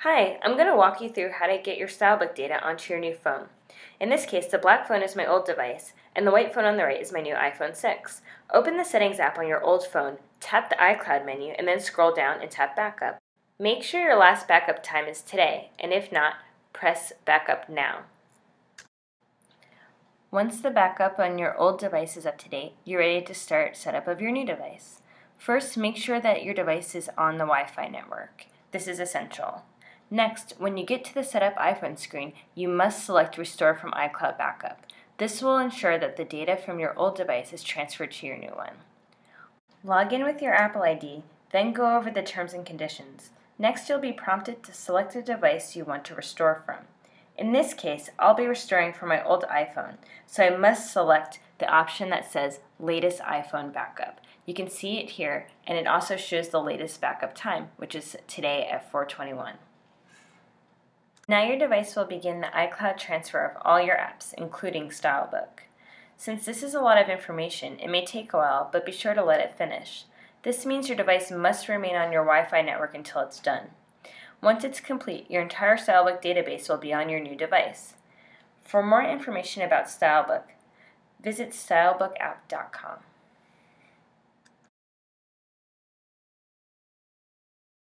Hi, I'm going to walk you through how to get your StyleBook data onto your new phone. In this case, the black phone is my old device, and the white phone on the right is my new iPhone 6. Open the Settings app on your old phone, tap the iCloud menu, and then scroll down and tap Backup. Make sure your last backup time is today, and if not, press Backup Now. Once the backup on your old device is up to date, you're ready to start setup of your new device. First, make sure that your device is on the Wi-Fi network. This is essential. Next, when you get to the Setup iPhone screen, you must select Restore from iCloud Backup. This will ensure that the data from your old device is transferred to your new one. Log in with your Apple ID, then go over the terms and conditions. Next, you'll be prompted to select the device you want to restore from. In this case, I'll be restoring from my old iPhone, so I must select the option that says Latest iPhone Backup. You can see it here, and it also shows the latest backup time, which is today at 421. Now your device will begin the iCloud transfer of all your apps, including StyleBook. Since this is a lot of information, it may take a while, but be sure to let it finish. This means your device must remain on your Wi-Fi network until it's done. Once it's complete, your entire StyleBook database will be on your new device. For more information about StyleBook, visit stylebookapp.com.